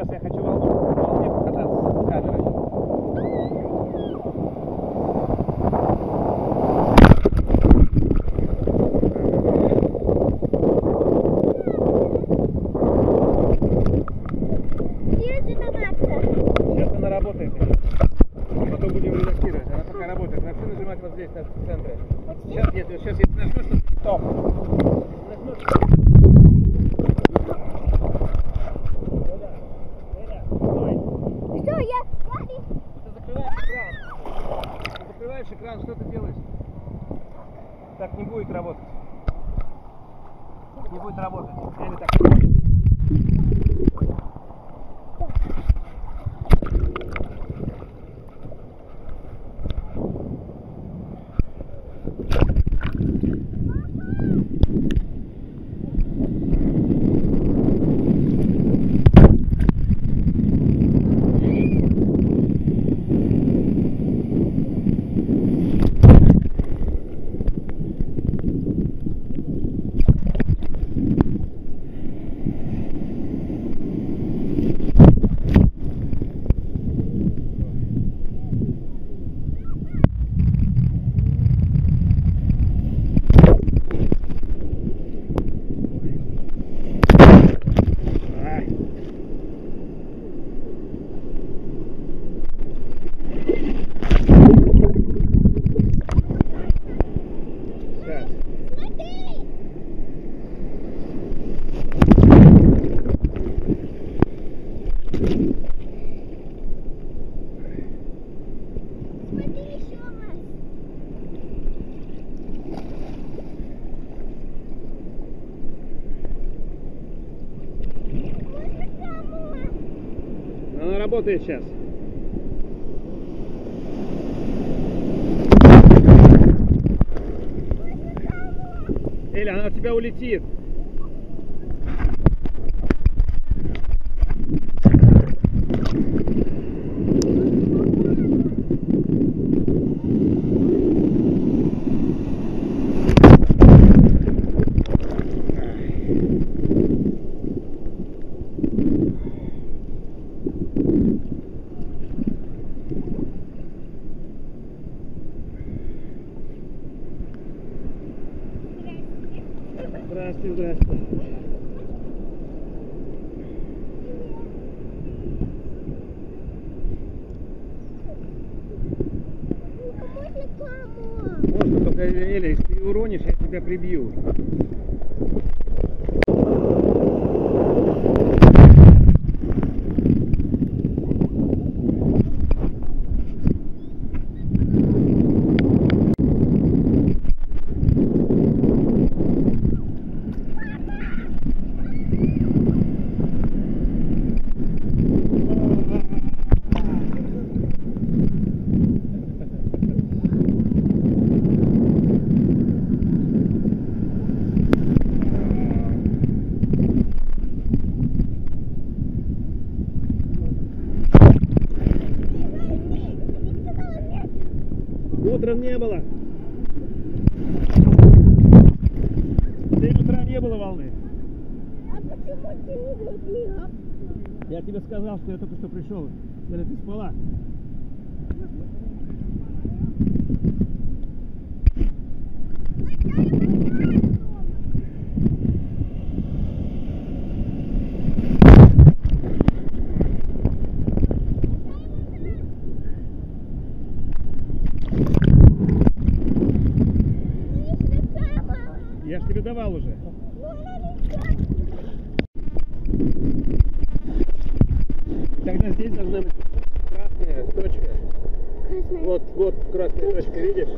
Сейчас я хочу волну, не будет работать. Не будет работать. Или так. Она работает сейчас. Эля, она от тебя улетит. Здрасте, здрасте. Утром не было. В 7 утра не было волны. А почему ты не? Я тебе сказал, что я только что пришел. Эля, ты спала. Тебе давал уже. Тогда здесь должна быть красная точка. Вот, вот красная точка, видишь?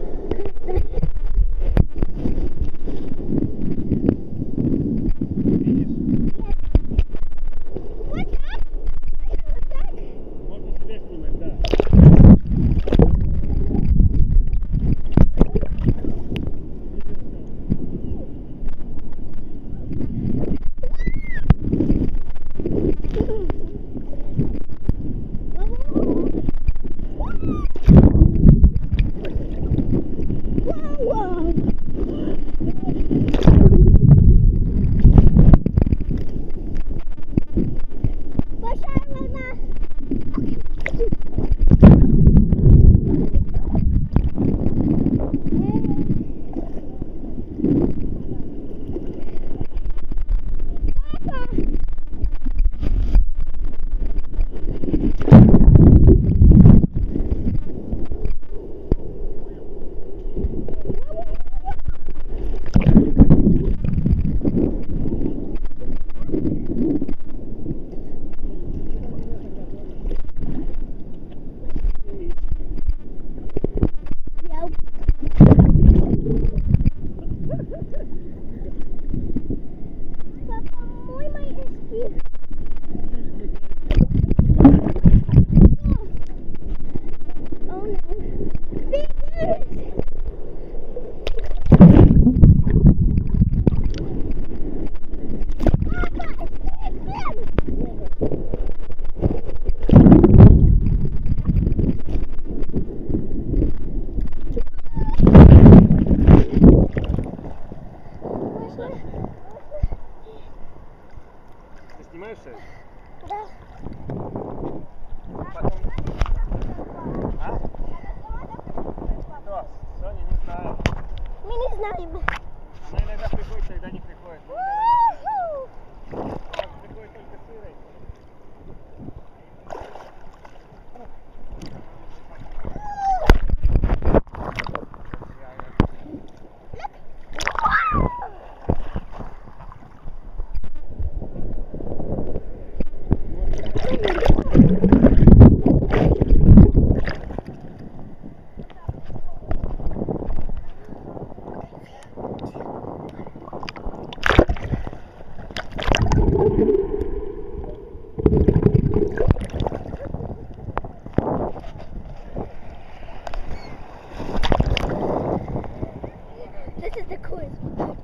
cool.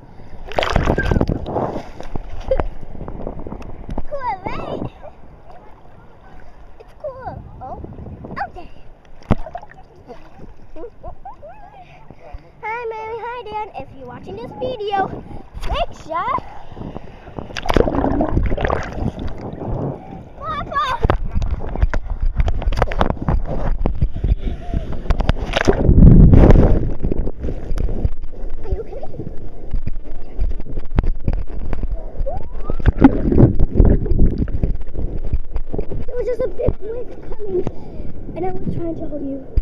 you.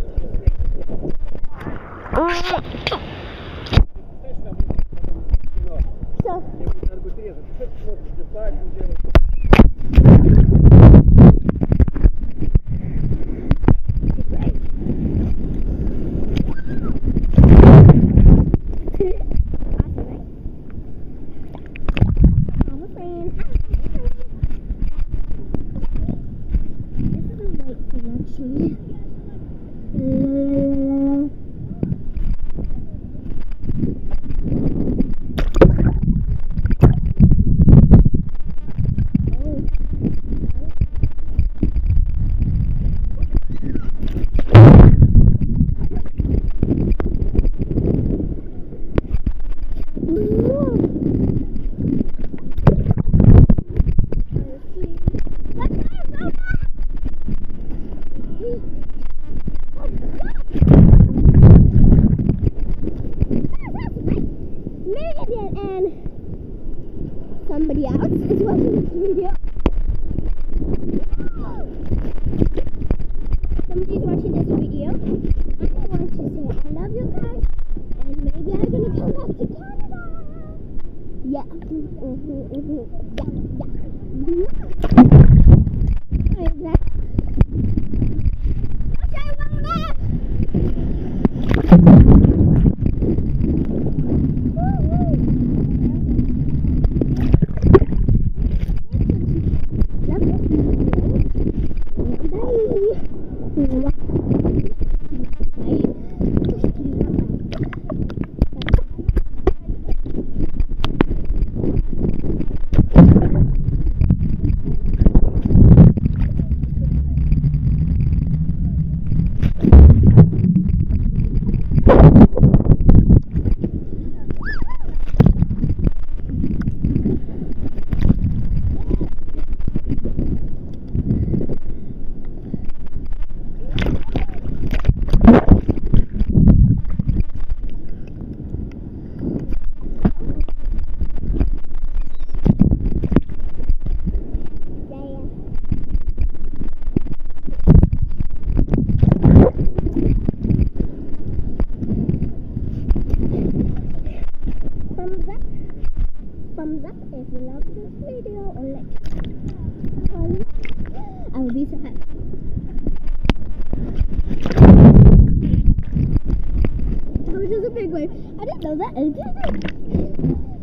you. And maybe I'm gonna come back to Canada. Yeah. Mm -hmm, mm -hmm. Yeah. which is a big wave. I didn't know that.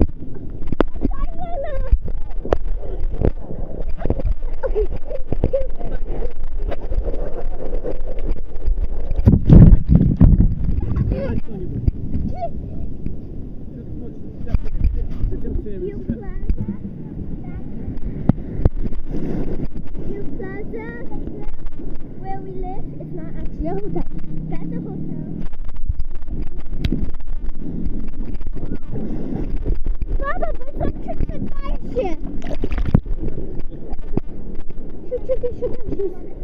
deixa eu ver isso.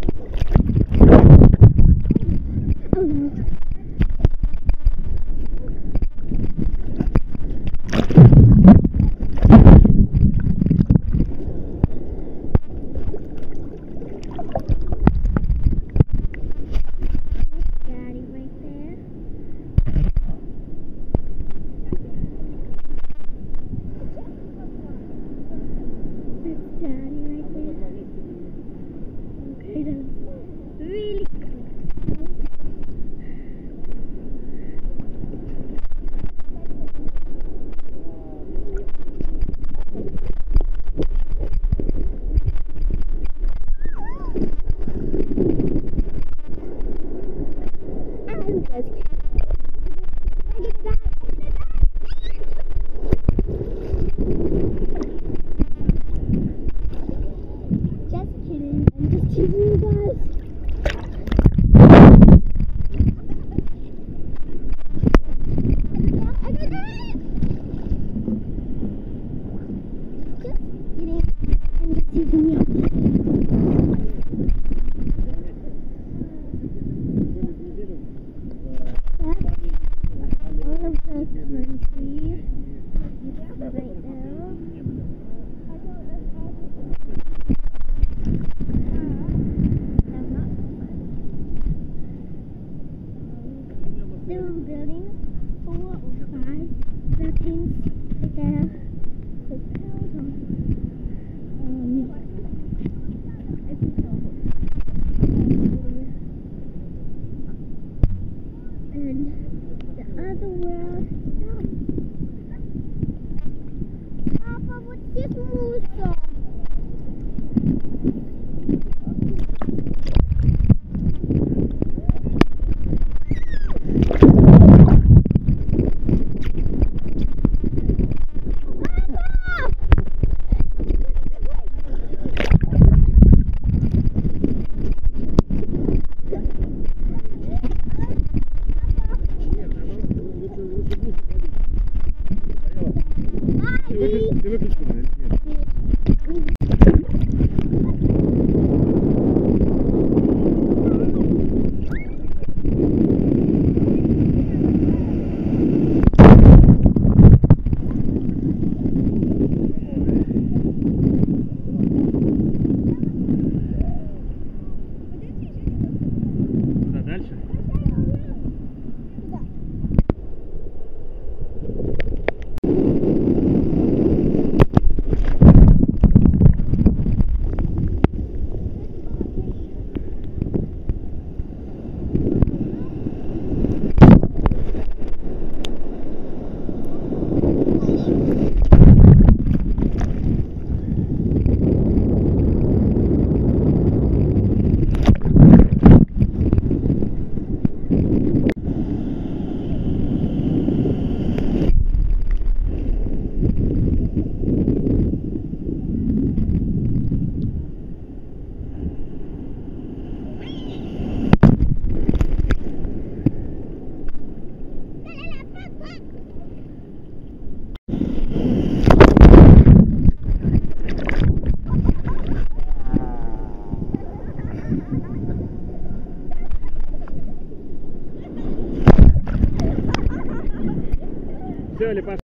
country. It's right there. выключен. Все, либо...